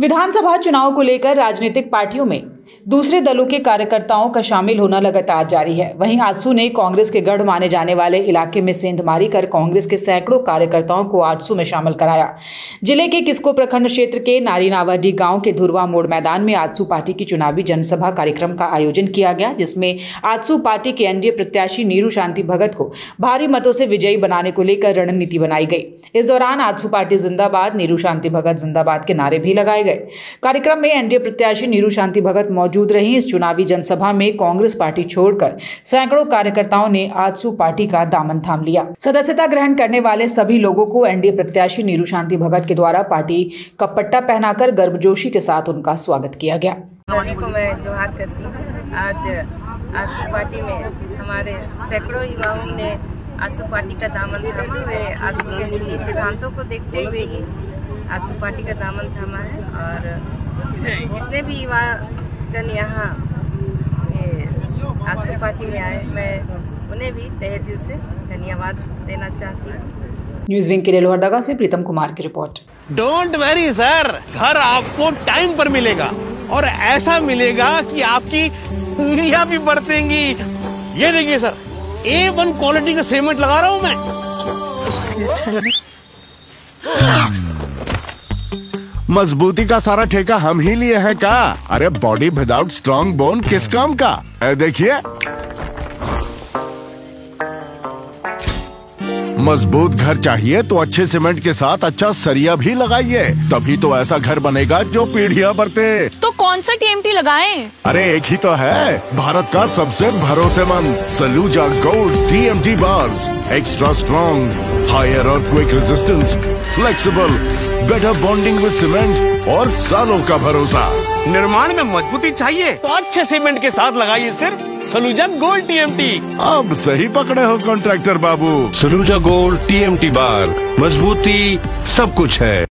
विधानसभा चुनाव को लेकर राजनीतिक पार्टियों में दूसरे दलों के कार्यकर्ताओं का शामिल होना लगातार जारी है। वहीं आजसू ने कांग्रेस के गढ़ माने जाने वाले इलाके में सेंध मारी कर कांग्रेस के सैकड़ों कार्यकर्ताओं को आजसू में शामिल कराया। ज़िले के किस्को प्रखंड क्षेत्र के नारीनावाडी गाँव के धुरवा मोड़ मैदान में आजसू पार्टी की चुनावी जनसभा कार्यक्रम का आयोजन किया गया, जिसमें आजसू पार्टी के एनडीए प्रत्याशी नीरू शांति भगत को भारी मतों से विजयी बनाने को लेकर रणनीति बनाई गई। इस दौरान आजसू पार्टी जिंदाबाद, नीरू शांति भगत जिंदाबाद के नारे भी लगाए गए। कार्यक्रम में एनडीए प्रत्याशी नीरू शांति भगत मौजूद रही इस चुनावी जनसभा में कांग्रेस पार्टी छोड़कर, सैकड़ों कार्यकर्ताओं ने आजसू पार्टी का दामन थाम लिया। सदस्यता ग्रहण करने वाले सभी लोगों को एनडीए प्रत्याशी नीरू शांति भगत के द्वारा पार्टी का पट्टा पहनाकर गर्मजोशी के साथ उनका स्वागत किया गया। करती हूँ। आज आँसू पार्टी में हमारे सैकड़ों युवाओं ने आँसू पार्टी का दामन थामा वे आँसू के नीति सिद्धांतों को देखते हुए ही आँसू पार्टी का दामन थामा है और जितने भी युवा गण यहाँ ये आँसू पार्टी में आए। मैं उन्हें भी तहे दिल से धन्यवाद देना चाहती हूँ। न्यूज़ विंग के लिए लोहरदगा से प्रीतम कुमार की रिपोर्ट। डोंट वेरी सर घर आपको टाइम पर मिलेगा। और ऐसा मिलेगा कि आपकी उंगलियाँ भी बरतेंगी। ये देखिए सर ए वन क्वालिटी का सीमेंट लगा रहा हूँ मैं। मजबूती का सारा ठेका हम ही लिए हैं का? अरे बॉडी विदाउट स्ट्रॉन्ग बोन किस काम का? देखिए। मज़बूत घर चाहिए तो अच्छे सीमेंट के साथ अच्छा सरिया भी लगाइए। तभी तो ऐसा घर बनेगा जो पीढ़िया बरते तो कौन सा टीएमटी लगाएँ? अरे एक ही तो है। भारत का सबसे भरोसेमंद Saluja gold TMT bars extra strong higher earthquake resistance flexible better bonding with cement और सालों का भरोसा। निर्माण में मजबूती चाहिए तो अच्छे सीमेंट के साथ लगाइए सिर्फ़ सलूजा गोल्ड टीएमटी अब सही पकड़े हो कॉन्ट्रैक्टर बाबू। सलूजा गोल्ड टीएमटी बार मजबूती सब कुछ है।